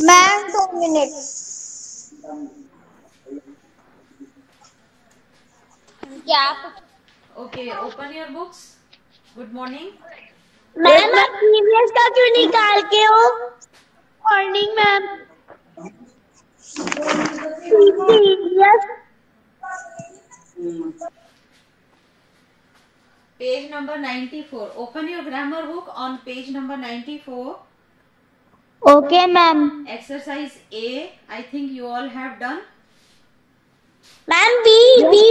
Ma'am दो minute. क्या? Okay, open your books. Good morning. Ma'am आप प्रीवियस का क्यों निकाल के हो? Morning ma'am. Previous page number 94 open your grammar book on page number 94 okay ma'am exercise A I think you all have done ma'am B B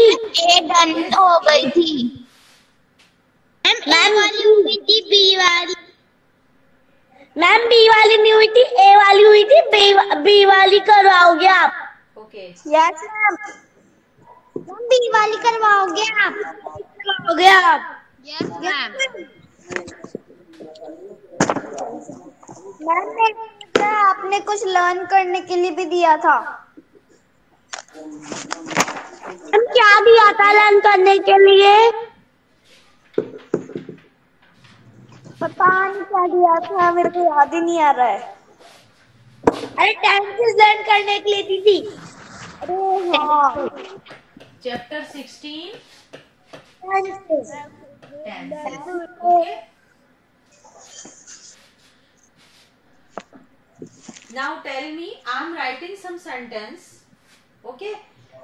A done हो गई थी। Ma'am ma'am वाली हुई थी बी वाली। मैम बी वाली नहीं हुई थी ए वाली हुई थी बी वाली करवाओगे आप। Okay yes ma'am ma'am B वाली करवाओगे आप? करवाओगे आप? यस मैम मैम ने क्या आपने कुछ लर्न करने के लिए भी दिया था। हम क्या दिया था लर्न करने के लिए? पता नहीं क्या दिया था मेरे को याद ही नहीं आ रहा है। अरे टेंसेस लर्न करने के लिए दी थी। अरे हाँ। chapter 16 okay now tell me i'm writing some sentence okay?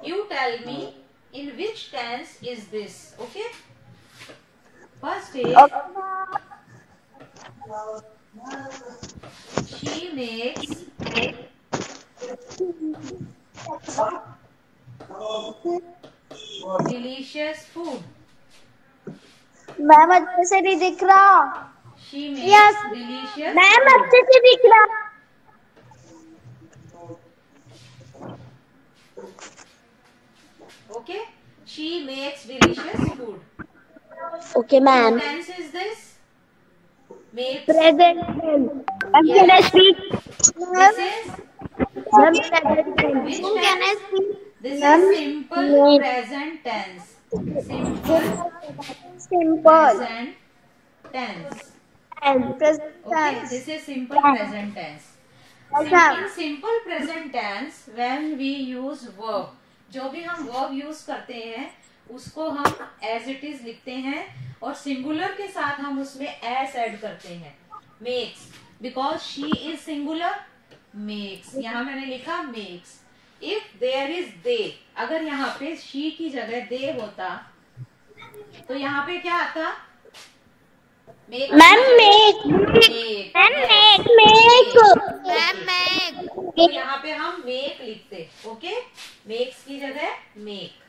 You tell me in which tense is this okay? First is she makes delicious food. Ma'am अच्छे से नहीं दिख रहा She makes Yes. delicious. Ma'am food. अच्छे से दिख रहा Okay. She makes delicious food. Okay ma'am What tense is this? Makes. Present ma'am Yes. Can I speak This is ma'am present Which can I tense? This is simple present tense. Simple simple present tense. And Okay. Present This is simple present tense. अच्छा In simple present tense, when we use verb, जो भी हम verb use करते हैं उसको हम as it is लिखते हैं और singular के साथ हम उसमें as add करते हैं makes because she is singular makes यहाँ मैंने लिखा makes if there is they अगर यहाँ पे शी की जगह they होता तो यहाँ पे क्या आता? Ma'am make ma'am make make ma'am तो यहाँ पे हम मेक लिखते ओके मेक्स की जगह make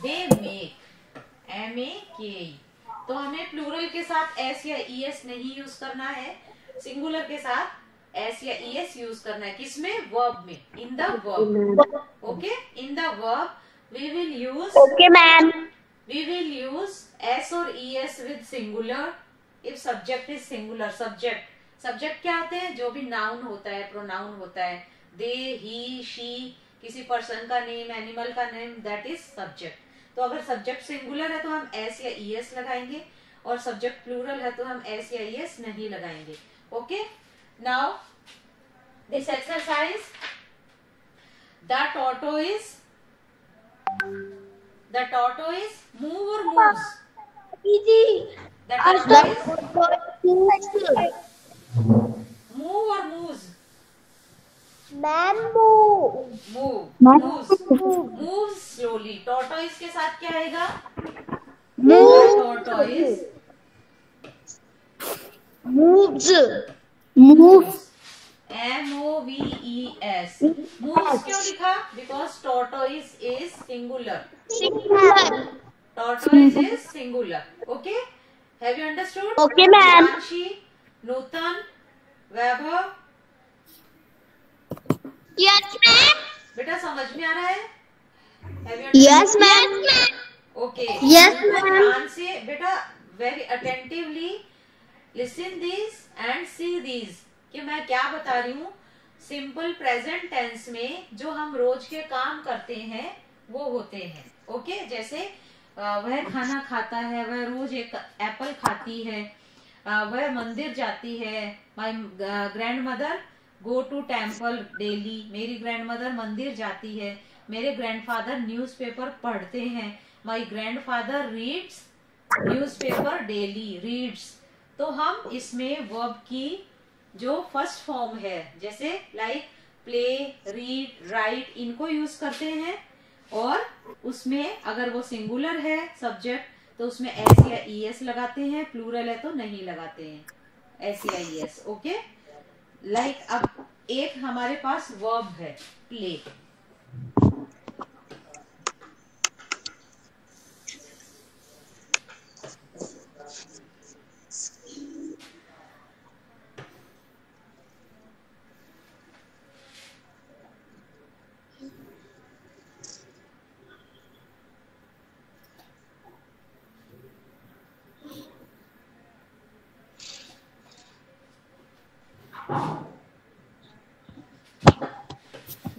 they make M A K तो हमें प्लूरल के साथ एस या ई एस नहीं यूज़ करना है सिंगुलर के साथ एस या ई एस यूज़ करना है किसमें? वर्ब में. In the verb okay in the verb we will use okay ma'am we will use s or es with singular. If subject is singular subject subject क्या होते हैं? जो भी नाउन होता है प्रोनाउन होता है. दे ही शी किसी पर्सन का नेम एनिमल का नेम दैट इज़ सब्जेक्ट तो अगर सब्जेक्ट सिंगुलर है तो हम एस या ई एस लगाएँगे और सब्जेक्ट प्लूरल है तो हम एस या ई एस नहीं लगाएँगे. Okay now this exercise the tortoise the tortoise move or moves दीदी the tortoise move or moves मैम्बू move Move. moves moves slowly tortoise के साथ क्या आएगा Move. tortoise moves moves M O V E S moves क्यों लिखा because tortoise is singular tortoise is singular okay have you understood Okay, ma'am. Himanshi, Nutan Vaibhav yes ma'am बेटा समझ में आ रहा है Have you yes ma'am Okay. Yes, You ma'am. ध्यान से बेटा very attentively listen these and see these. कि मैं क्या बता रही हूँ? सिंपल प्रेजेंट टेंस में जो हम रोज के काम करते हैं, वो होते हैं। Okay okay? जैसे वह खाना खाता है, वह रोज एक एप्पल खाती है वह मंदिर जाती है। My grandmother go to temple daily मेरी ग्रैंड मदर मंदिर जाती है। मेरे ग्रैंड ग्रैंडफादर न्यूज़पेपर पढ़ते हैं। My grandfather reads newspaper daily reads तो हम इसमें वर्ब की जो फ़र्स्ट फॉर्म है, जैसे लाइक प्ले रीड राइट इनको यूज़ करते हैं। और उसमें अगर वो सिंगुलर है सब्जेक्ट तो उसमें एस या ई एस लगाते हैं प्लूरल है तो नहीं लगाते हैं। एस या ई एस ओके लाइक अब एक हमारे पास वर्ब है play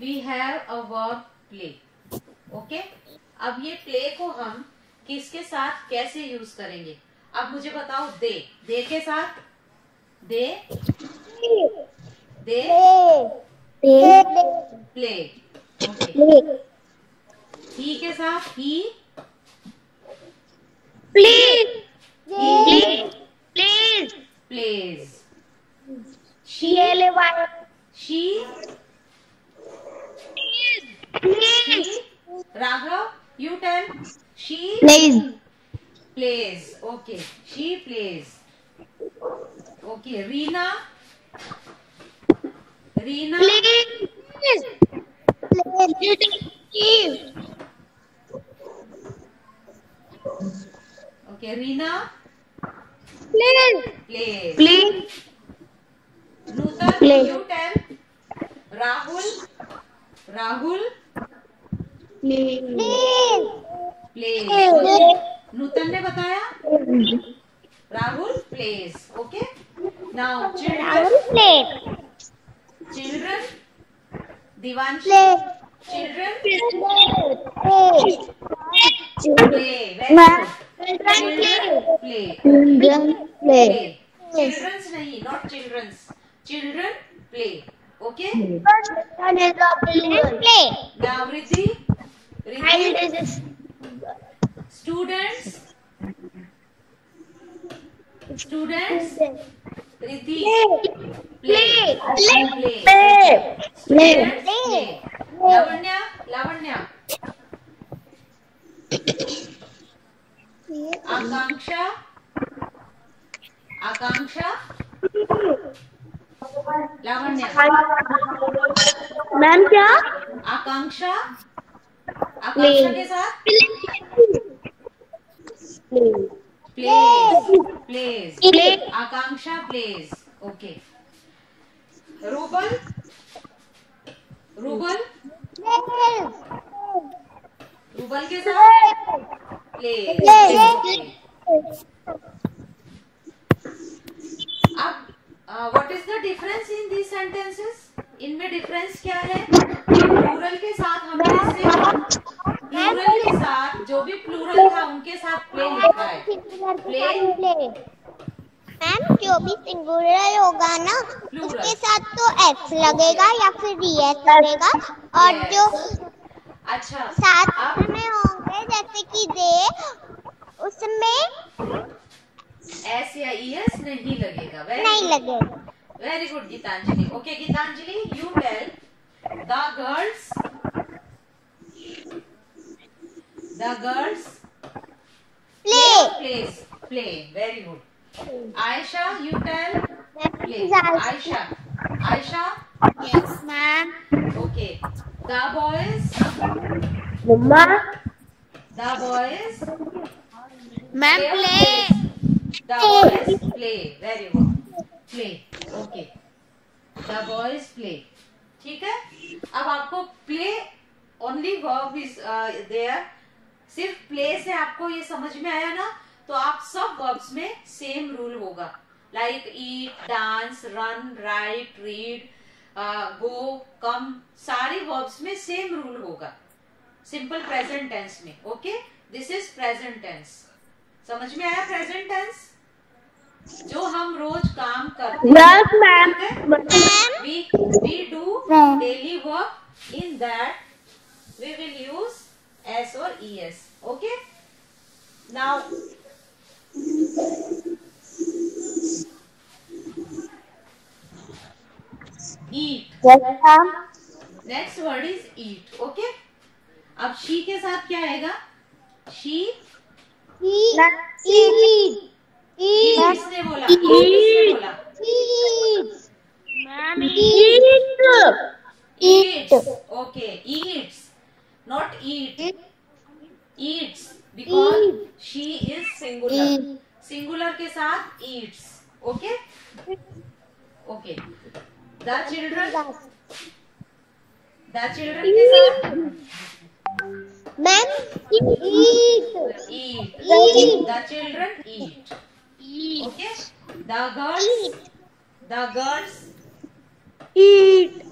we have a verb play okay अब ये प्ले को हम किसके साथ कैसे यूज़ करेंगे? अब मुझे बताओ दे। दे के साथ? दे? दे? प्ले ओके ही के साथ ही please she she Raghav you tell she plays okay she plays okay reena reena okay reena plays nutan Play. you tell rahul rahul Nutan ने बताया? Rahul plays okay now children children Divanshi. Children play play play childrens नहीं not childrens children play okay Riddhi students students Riddhi play play play Lavanya Lavanya Akanksha Akanksha Lavanya ma'am क्या आकांक्षा आकांक्षा के साथ? Plays Akanksha okay Rubal Rubal Rubal के साथ? Plays अब what is the difference in these sentences इनमें difference क्या है? प्लूरल के साथ हमने सिर्फ़ प्लूरल के साथ जो भी प्लूरल था उनके साथ प्ले लिखा है। मैम जो भी सिंगुलर होगा ना उसके साथ तो एक्स लगेगा या फिर ds लगेगा? और Yes. जो अच्छा साथ अब में होंगे जैसे कि दे उसमें एस या ई एस नहीं लगेगा नहीं very Very good, Gitanjali. Okay, Gitanjali, you tell the girls, the girls play. Plays, play. Very good. Aisha, you tell play. Aisha. Aisha? Yes, ma'am. Okay. The boys? Mama. The boys? Ma'am, play. play. The boys play. Very good. Play. Okay. The boys play. ठीक है? अब आपको play only verb is there सिर्फ़ play से आपको ये समझ में आया ना तो आप सब वर्ब्स में सेम रूल होगा। Like eat dance run write read go come सारी वर्ब्स में सेम रूल होगा। सिंपल प्रेजेंट टेंस में okay this is present tense समझ में आया प्रेजेंट टेंस जो हम रोज काम करते हैं do daily work in that S और next word is eat okay अब शी के साथ क्या आएगा? शी किसने बोला eat किसने बोला Eat. Eat. eats okay eats not eat eats because she is singular Eat. singular के साथ eats okay okay the children the children के साथ Ma'am. Eat. eat Eat. the children eat okay the girls Eat. the girls Eat.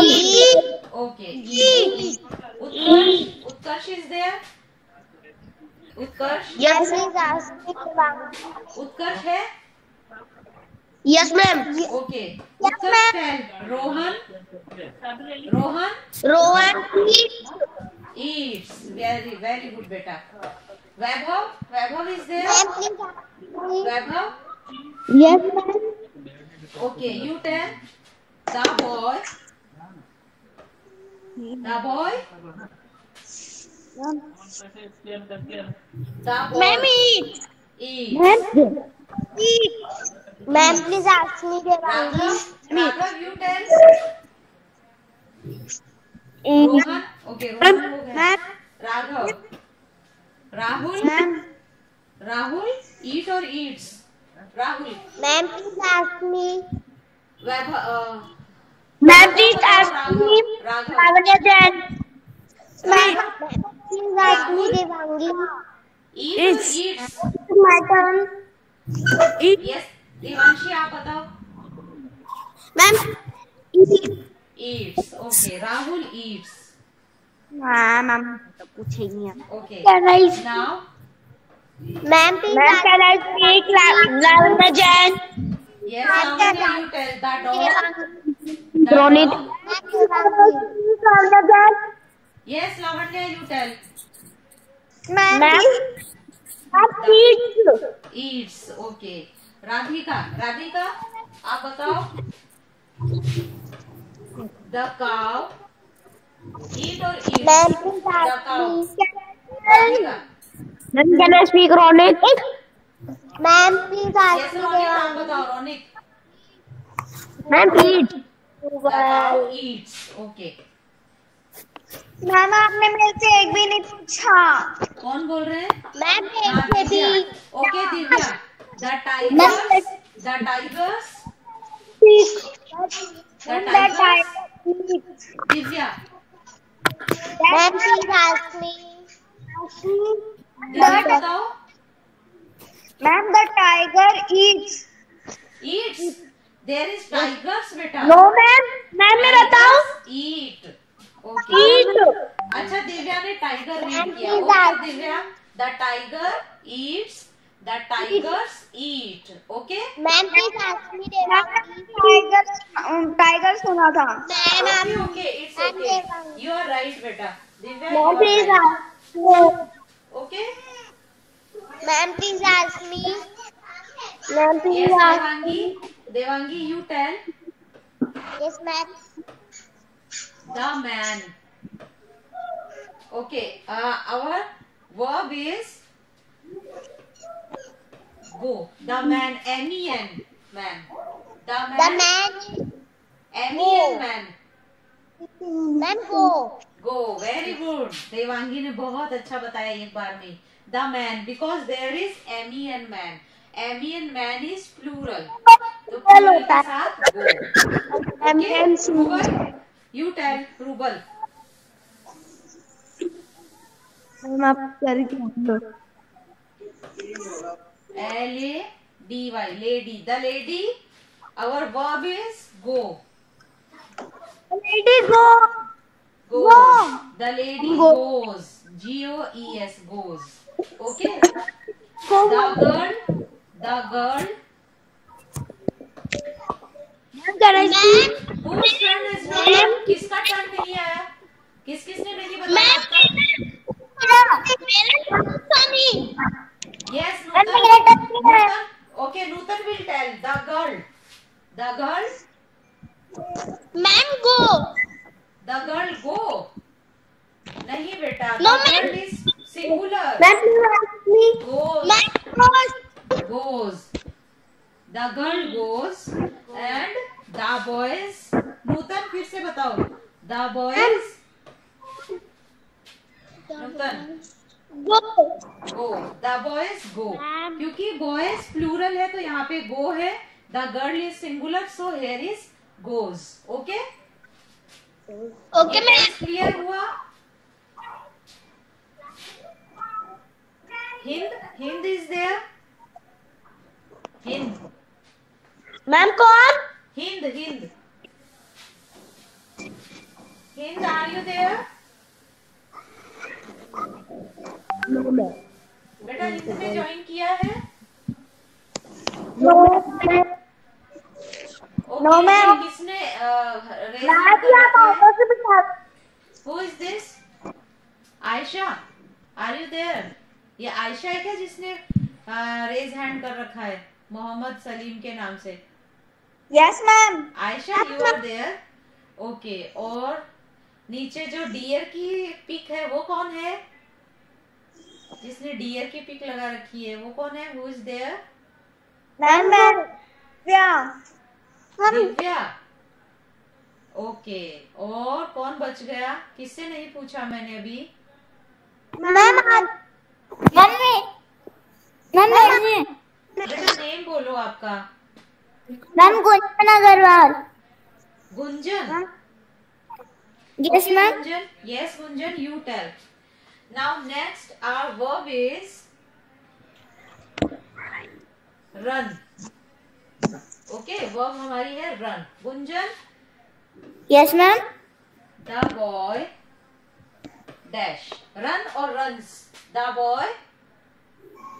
Eat. okay eat utkarsh utkarsh is there utkarsh Yes, ask me है Yes, ma'am. Okay Yes, tell Rohan Rohan Rohan. Eat. Eats very very good बेटा Vaibhav Vaibhav is there. Vaibhav Yes, ma'am. Okay you tell the boy the boy Ma'am, boy eat. Eat Eat. Ma'am, please ask me Raghav Devangi. Raghav you tell okay Rohan हो Rahul ma'am Rahul eat और eats Rahul ma'am please ask me ma'am please ask me Raghav Jain ma'am please ask me Devangi eats eats my turn eat yes Devanshi आप बताओ। Ma'am eats okay Rahul eats ma'am तो पूछे ही नहीं है okay Can I now. Lavanya Lavanya you tell Ma'am. Ma'am, eat. Eats okay Radhika Radhika आप बताओ the Ma'am, can I speak? Ma'am, please ask me बताओ Ronik Ma'am, eat. The cow eats okay ma'am आपने मेरे से एक भी नहीं पूछा। कौन बोल रहे हैं? Ma'am, हाँ, take Divya. the okay Divya the tigers the tigers the tigers Divya. बताओ ma'am the tiger eats eats there is tigers बेटा नो मैम मैम मैं बताऊँ ईट ओके ईट अच्छा दिव्या ने टाइगर रीड Ma'am, किया। please okay Divya the tiger eats the tigers eat okay Ma'am, please ask me Devangi. Tiger tiger सुना था Ma'am, okay it's I'm okay Devangi. You are right बेटा Divya ma'am please you are right. ma'am, please ask me. Ma'am, please ask. Devangi Devangi you tell Yes, ma'am. the man okay uh, our verb is go the man m-e-n man the man, The man. m-e-n man Ma'am, go. go very good Devangi ने बहुत अच्छा बताया एक बार में the man because there is m-e-n man m-e-n man is plural तो plural के साथ go okay Rubal you tell Rubal ma'am आप कह रही थी L A D Y lady. The lady. Our verb is go. Lady go Goes. go. The lady Go. goes. G O E S goes. Okay. go. The girl. The girl. Whose turn is not? किसका turn नहीं आया किस किसने नहीं बताया Yes, Nutan. Nutan. Okay, Nutan will tell. The girl. The girl. Ma'am go The girl go. नहीं बेटा. No, The girl is singular. Ma'am please ask me Goes. Goes. The girl goes and the boys. Nutan फिर से बताओ. The boys. Nutan. Go go the boys go क्योंकि boys plural है तो यहाँ पे गो है. The girl is singular so here is goes okay okay मैं क्लियर हुआ? Hind Hind is there Hind ma'am कौन? Hind Hind Hind are you there बेटा हिंद ज्वाइन किया है? नो. किसने raise मैम रखा है? ऑटो से बिठा Who is this? Ayesha are you there ये आयशा है क्या जिसने रेज हैंड कर रखा है? मोहम्मद सलीम के नाम से। Yes ma'am Ayesha you are there okay और नीचे जो डियर की पिक है वो कौन है? जिसने डियर की पिक लगा रखी है वो कौन है? Who is there ma'am ma'am क्या दिव्या। ओके और कौन बच गया? किससे नहीं पूछा मैंने अभी? Ma'am mummy. मम्मी बेटा नेम बोलो आपका। Ma'am Gunjan Agarwal. Gunjan? Yes ma'am Gunjan. Yes, Gunjan, you tell. Now next our verb is run. Okay, verb हमारी है run. Gunjan, yes ma'am the boy dash. Run or runs? The boy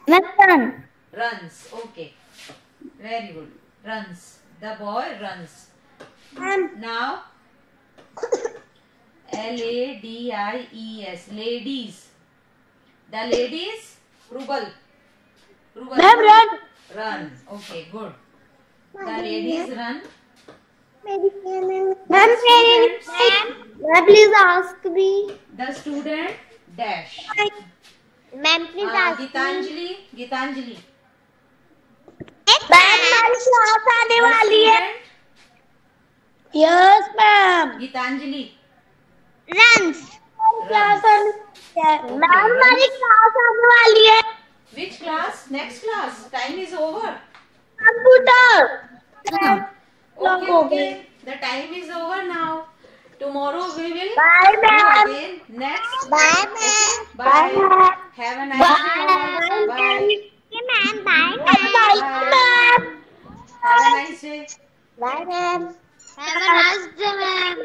ma'am runs. Okay. Very good. Runs. The boy runs. Ma'am L A D I E S ladies. The ladies Rubal. Rubal. Ma'am run Run. Okay, good. The ladies run. Ma'am ma'am please ask me The student dash. Ma'am please Uh, Gitanjali. Gitanjali. Ma'am class आने वाली है yes ma'am Gitanjali. Runs class आने ma'am हमारी class आने वाली है Which class? Next class. Time is over. Computer Okay, okay. The time is over now. Tomorrow we will bye do ma'am again. Next. Bye ma'am bye Bye. Ma'am Have a nice day. Bye. Bye. Ma'am bye bye ma'am Have a nice day. Bye ma'am have a nice day ma'am